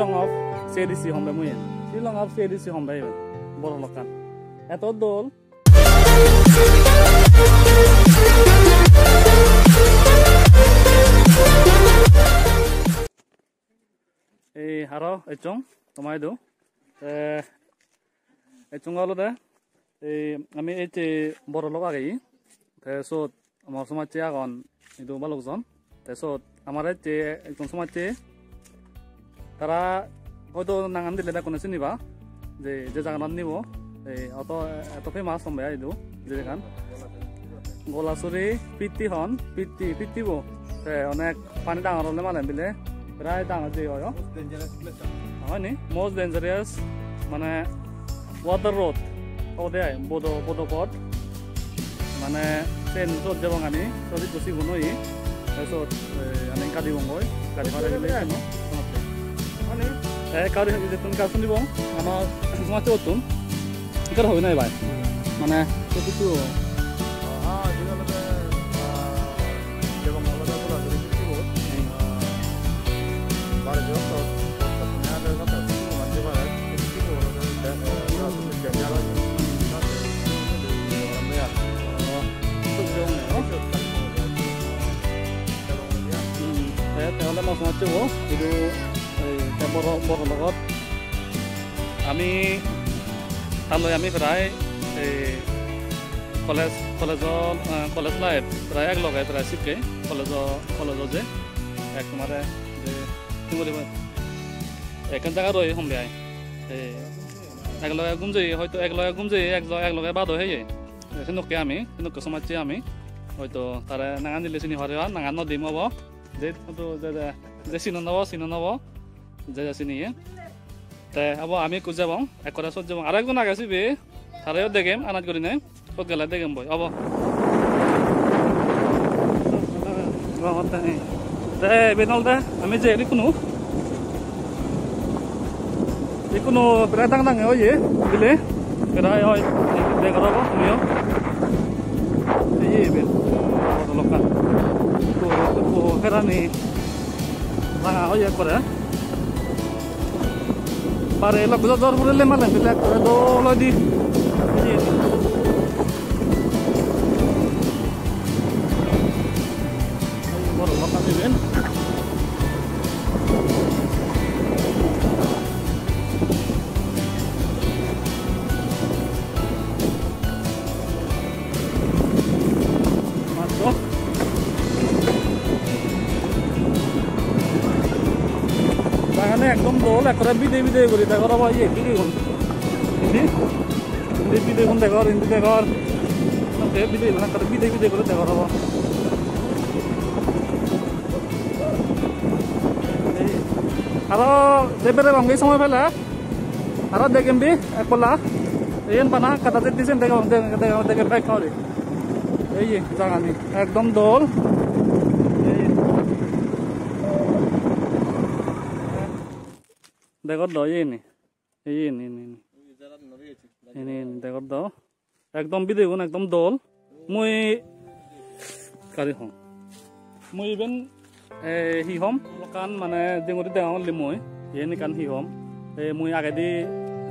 Shillong of C A D C সম্বে মই Shillong of C A D C সম্বে বৰ লকান এত দল এই হার এচং তোমায় দো এচং হলতে এই আমি এই যে বড় লোক আগে তাৰপিছত আমাৰ সমাজে আগন এইটো বা লোকজন তাৰপিছত আমাৰ যে একজন সমাজে তারা হয়তো নাগান দিলে কোনো চিনিবা যে যে জাগানত নিব এই অত এত ফেমাস সম্ভব এইটো যেখান গলাচুরি পিতৃ হন পিতৃ পিতৃব অনেক পানি ডাঙর হলে মানে বিলে প্রায় ডাঙর যে হয় হয়নি মোস্ট ডেঞ্জারিয়াস মানে ওয়াটার রোড ওদে বদ বদপথ মানে ট্রেন রোড যাব আনি চলি গুচি গুণই তাৰপিছত আমি কাটি বংগৈ গাড়ী ভাড়া গেলে মানে কারি তুমি কাজ শুনিব আমার সমাজ করতুন এটা হবে না এবার মানে কিছু তেহলে মই সমাজ এইটো বৰ বৰ লগত আমি তালৈ আমি প্ৰায় এই কলেজ কলেজৰ কলেজ লাইফ প্ৰায় এক লগাই প্ৰায় চিপকে কলেজৰ কলেজত যে এক তোমাৰে যে কি কৰিব এখন জেগা ৰৈ সম্বিয়াই এই একলগে গুম যাই হয়তো একলগে গুম যাই এক একলগে বাদ যায় সেনেকৈ আমি সেনেকৈ সমাজে আমি। হয়তো তাৰে নাঙান দিলে চিনি হাৰে নাঙান নদীম হ'ব যে যে চিন নব চিন নব। যে যাচ্ছি নিয়ে তাই আবার আমি কুজ যাব এক কথা সহ্য আর একজন আগে আসবি তারাও দেখেম আনাজ করি নাই সব গেলে দেখেম বই আব বেনল দে আমি যে কোনো কোনো প্রায় দাং দাঙে ওই বিলে প্রায় হয় দেখো তুমিও এই বেন লোকাল তো হেরানি দাঙা ওই করে পাৰে অলপ বজাত জ্বৰ পৰিলে মানে বেলেগ দৌলৈ দি বাগানে একদম দল একটা বিদে বিদে করি দেখর ইয়ে কি কোন হিন্দি বিদে কোন দেখর হিন্দি দেখর বিদে বিদে বিদে করে দেখর আবার আরও দেবে রঙে সময় ফেলা আরও দেখেন বি একলা এই বানা কাটাতে দেখো দেখো দেখে বাইক খাওয়ারে এই জাগানি একদম দল দেখত দ এই নি এই নি নি নি নি। দেখত দ। একদম একদম দল। মই কারি হম। মই ইভেন হি হম। কান মানে জেঙুটি দেখাওঁ লি মই। ইয়েনি কান হি হম। এই মই আগেদি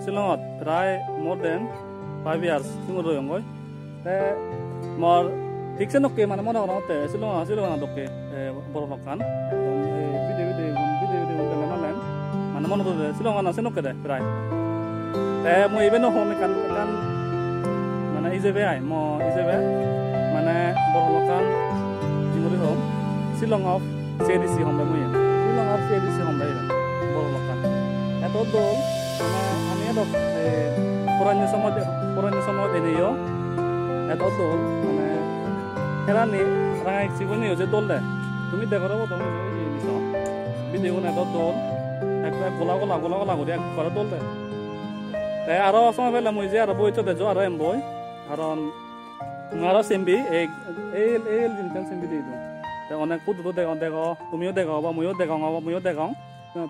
শ্বিলঙত প্ৰায় মোৰ দেন ফাইভ ইয়াৰ্ছ চিঙুৰ ৰৈ মই মোৰ ঠিকছে নকে মানে মই নকৰাওঁতে শ্বিলং শ্বিলং নকে কান মানে মনত শ্বিলং আছে নকে দে প্ৰায় তে মই ইভেন নহম কান কান মানে ইজেবে আই মই ইজেবে মানে বৰ কান জিঙুৰি হ'ম Shillong of C D C সম্ভৱ মই Shillong of C D C সম্ভৱ বৰ কান এত দল মানে আমি এত পুৰণি সময়ত পুৰণি সময়ত এনেও এত দল মানে হেৰানি ৰাঙাই চিগুনি হৈছে দল দে তুমি দেখৰ তুমি নিছ বিদেগুণ এত দল গোলা গোলা গোলা গোলা করে একবার দলতে তাই আরো সময় পেলে মুই যে আর বই চতে যো আর এম বই আর আরো সেমবি এই এই এই জিনিস সেমবি দিয়ে দিও। অনেক পুতু তো দেখো দেখো তুমিও দেখো বা মইও দেখো বা মইও দেখো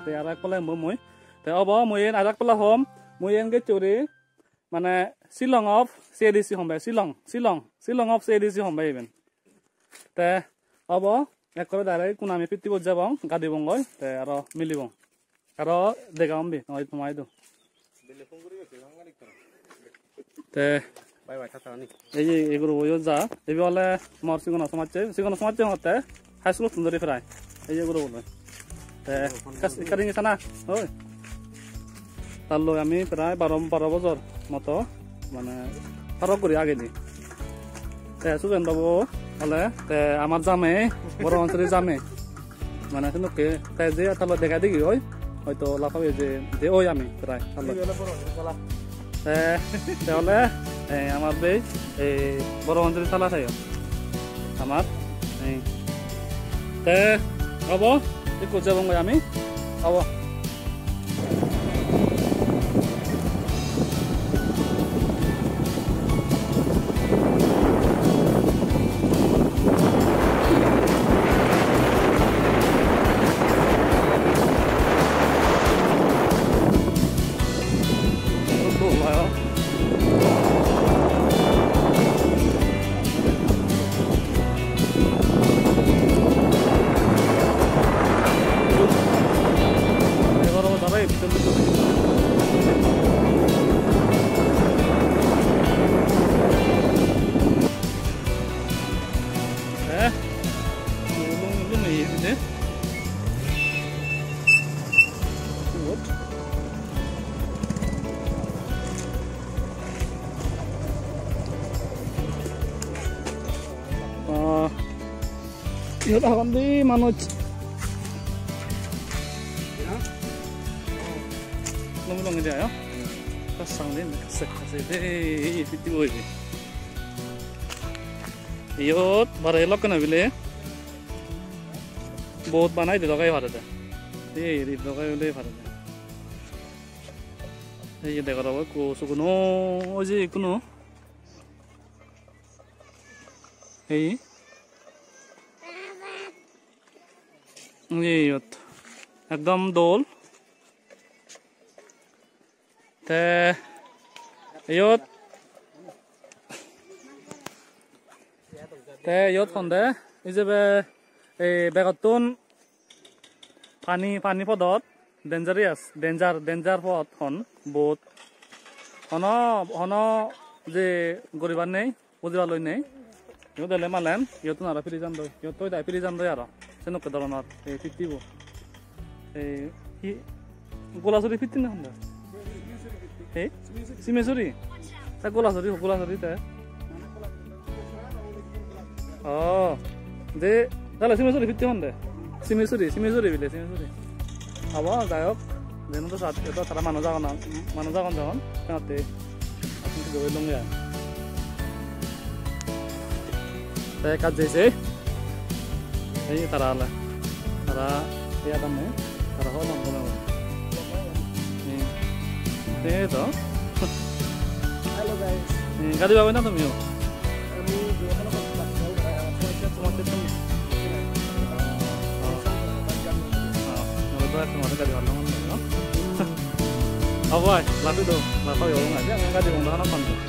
তাই আর এক পেলে মই। মই তাই অব মই আর এক পেলে হম। মই এনকে চুরি মানে শ্বিলং অফ চি ডি চি সম্ভাই Shillong Shillong Shillong of C D চি সম্ভাই ইভেন। তে হ'ব এক করে ডাইরেক্ট কোন আমি পিটি যাব গাদি বংগই। তে আর মিলিব। আৰু দেখাম বি নহয় সোমাই দিওঁ তে এই যে এগুলো ওই যা এবি হলে আমার সিগন সমাজে সিগন সমাজে হতে হাই স্কুল সুন্দরী ফ্রাই এই যে এগুলো বলবে তে কাটিং গেছে না ওই তার লই আমি প্রায় বারো বারো বছর মতো মানে ফারক করি আগে দি তে সুজেন বাবু হলে তে আমার জামে বড় অঞ্চলে জামে মানে সেনুকে তাই যে তাহলে দেখা দেখি ওই হয়তো লাফাবে যে যে ওই আমি প্রায় তাহলে তাহলে আমার বে এই বড় মন্দির চালা খাই আমার হব একটু যাব আমি হব Ya udah kondi manut. Ya. Nunggu aja ya. Pasang deh, kasih kasih deh, itu boy. Yot, barai lok kena bile. बहुत बनाई दिलो कई भारत है ये दिलो कई ले भारत है ये देखो रहा को सुकुनो ओ जी कुनो यही একদম দোল ইয়ত খন্দে এই বেগতোন পানী পানী পদত ডেঞ্জাৰিয়াছ ডেঞ্জাৰ ডেঞ্জাৰ পথ খন বহুত হন হন যে গৰিবাৰ নেই বুজিবালৈ নেই ইহঁত মালেন ইহঁতো নাৰা ফিৰি যাম দৈ ইহঁত ফিৰি যাম দৈ আৰু তেনেকুৱা ধৰণৰ এই ফিটিব এই সি গোলাচৰী ফিটি নহয় দে এই চিমেচুৰী তাক গোলাচৰী গোলাচৰী তাই অঁ দে তাহলে সিমেশ্বরী ফিরতে হন দে সিমেশ্বরী সিমেশ্বরী বিলে সিমেশ্বরী হব যাই হোক যেন তো সাত এটা তারা মানুষ যাগন না মানুষ যাগন যখন সিহঁতে আপনি গৈ লংগে তাই কাজ যাইছে এই তারা আলা তারা এই আদাম নেই তারা হল মন বলে এই তো হ্যালো গাইস গাড়ি পাবে না তুমিও আমি দোকানে কথা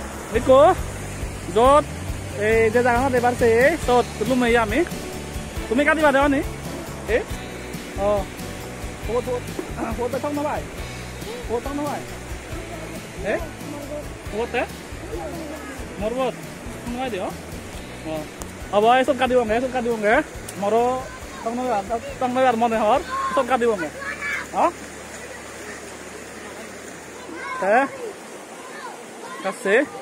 নিকো য'ত এই যে জেগাখনত এইবাৰ আছে এই তত লুমেই আমি তুমি কাটিবা দেৱা নি এই অঁ ক'ত ক'ত ক'ত থাক নবাই ক'ত থাক নবাই এই ক'তে মৰবত সোমাই দিয় অঁ হ'ব এই চব কাটিবগে চব কাটিবগে মৰ তংনবাৰ মনে হৰ চব কাটিবগে অঁ তে Kasi.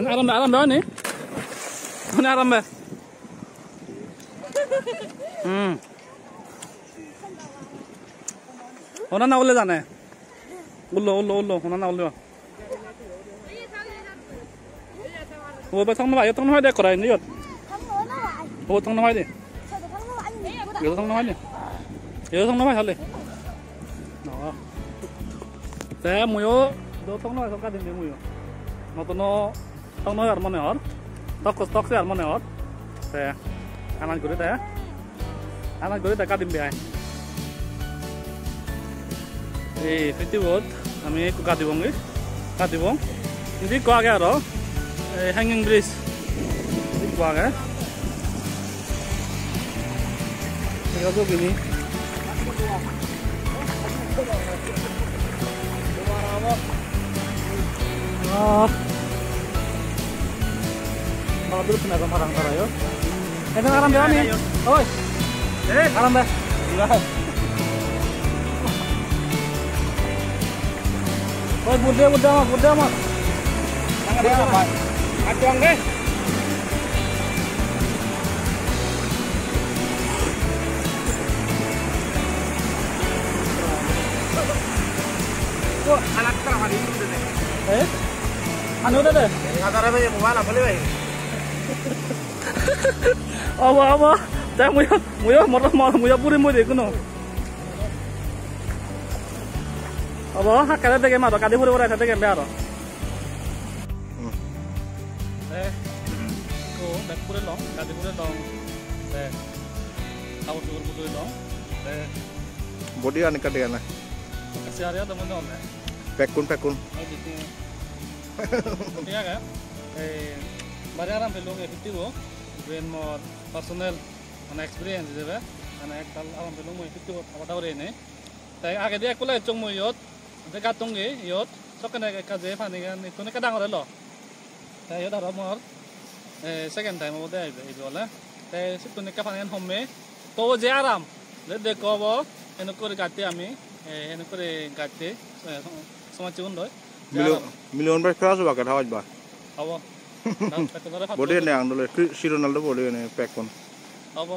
Mana aramba, aramba ni? Mana aramba? Hmm. Ona na ulle jane. Ullo ullo ullo ona na ulle. Wo ba thang na ba, thang na de korai ni yot. Wo thang na de. Yo thang na de. Yo thang na hale. Đó. Thế mùi ô, đó thang na thang cả đến mùi ô. Nó to nó tongno yar mone or tokos tokse yar mone or te anan gure te anan gure te kadim biay e fifty volt kami ko kadibong is kadibong ini ko aga hanging bridge ini ko aga ini ko gini kalau dulu senang sama orang tarayo itu karam berani oi. Eh. Karam dah iya. oi budhe budhe mah budhe mah sangat ada pak acuang deh anak ini udah deh. Eh? Anu udah deh? Nggak tahu yang mau mana boleh আমা আমা তাই মই মই মতলব মই পুরি মই দেখো ন of হাকালে দেখে মা কাদি ফুরে বড় এটা দেখে লে আর বডি আনি কাটে না পেকুন পেকুন personal মানে এক্সপিৰিয়েঞ্চ একডাল আৰাম পেলো মই সেইটো কথা কৰি এনে তাই আগে দিয়ে ক'লে চং মই ইয়ত জেগাত টংগে ইয়ত চকেনে কাজে ফানি গান এইটো এনেকৈ ডাঙৰ ল তাই ইয়ত আৰু মোৰ ছেকেণ্ড টাইম হ'ব দে আহিব আহিব হ'লে তাই তেনেকৈ ফানি সোমে তো যে আৰাম যে দে ক'ব এনেকৈ গাতে আমি হ'ব boleh nang dulu si Ronaldo boleh nih pack pun apa